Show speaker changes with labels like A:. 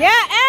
A: Yeah.